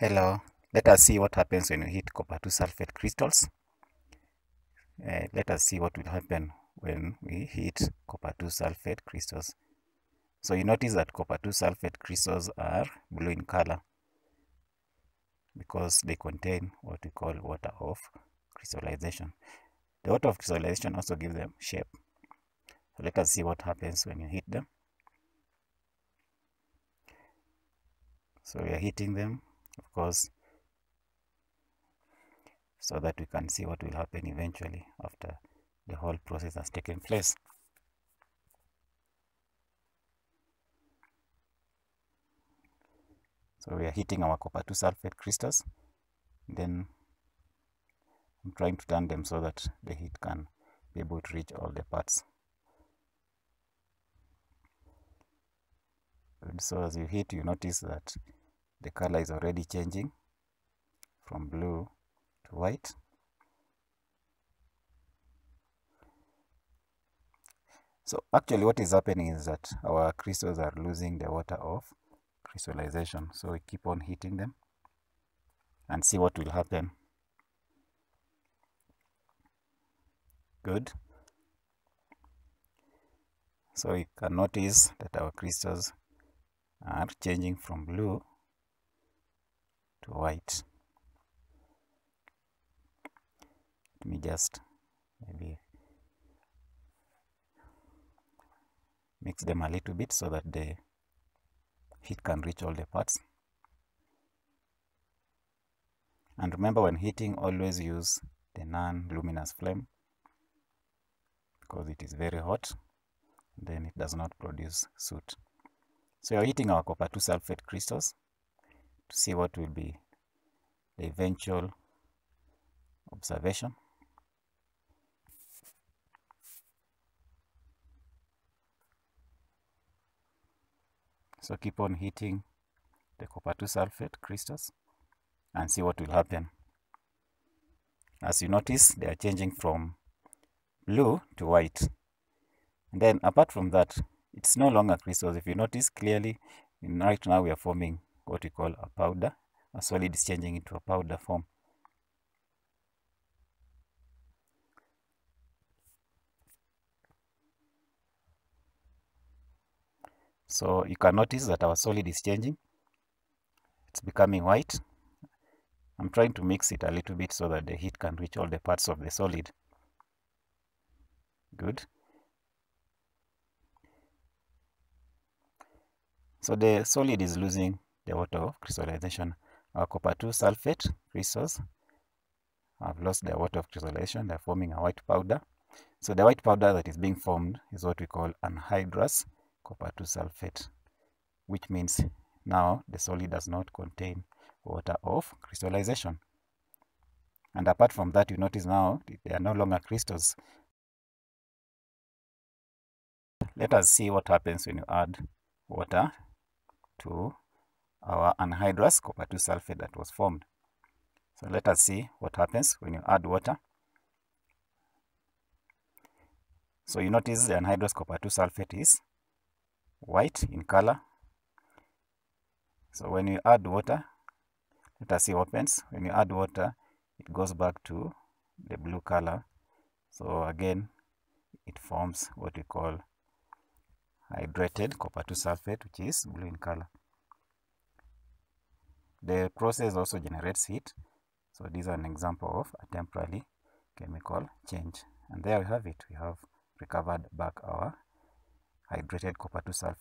Hello, let us see what happens when you hit copper 2 sulfate crystals. Uh, let us see what will happen when we hit copper 2 sulfate crystals. So you notice that copper 2 sulfate crystals are blue in color because they contain what we call water of crystallization. The water of crystallization also gives them shape. So let us see what happens when you hit them. So we are hitting them, of course, so that we can see what will happen eventually after the whole process has taken place. So we are hitting our copper 2 sulfate crystals. Then I'm trying to turn them so that the heat can be able to reach all the parts. And so as you hit, you notice that the color is already changing from blue to white. So actually what is happening is that our crystals are losing the water of crystallization. So we keep on heating them and see what will happen. Good. So you can notice that our crystals are changing from blue white. Let me just maybe mix them a little bit so that the heat can reach all the parts. And remember when heating, always use the non-luminous flame because it is very hot, then it does not produce soot. So you're heating our copper 2 sulfate crystals to see what will be the eventual observation. So keep on heating the copper 2 sulfate crystals and see what will happen. As you notice, they are changing from blue to white. And then apart from that, it's no longer crystals. If you notice clearly, right now we are forming what we call a powder. A solid is changing into a powder form. So you can notice that our solid is changing. It's becoming white. I'm trying to mix it a little bit so that the heat can reach all the parts of the solid. Good. So the solid is losing the water of crystallization. Our copper 2 sulfate crystals have lost their water of crystallization. They're forming a white powder. So the white powder that is being formed is what we call anhydrous copper 2 sulfate, which means now the solid does not contain water of crystallization. And apart from that, you notice now they are no longer crystals. Let us see what happens when you add water to our anhydrous copper 2 sulfate that was formed. So let us see what happens when you add water. So you notice the anhydrous copper 2 sulfate is white in color. So when you add water, let us see what happens. When you add water, it goes back to the blue color. So again, it forms what we call hydrated copper 2 sulfate, which is blue in color. The process also generates heat. So this is an example of a temporary chemical change. And there we have it. We have recovered back our hydrated copper 2 sulfate.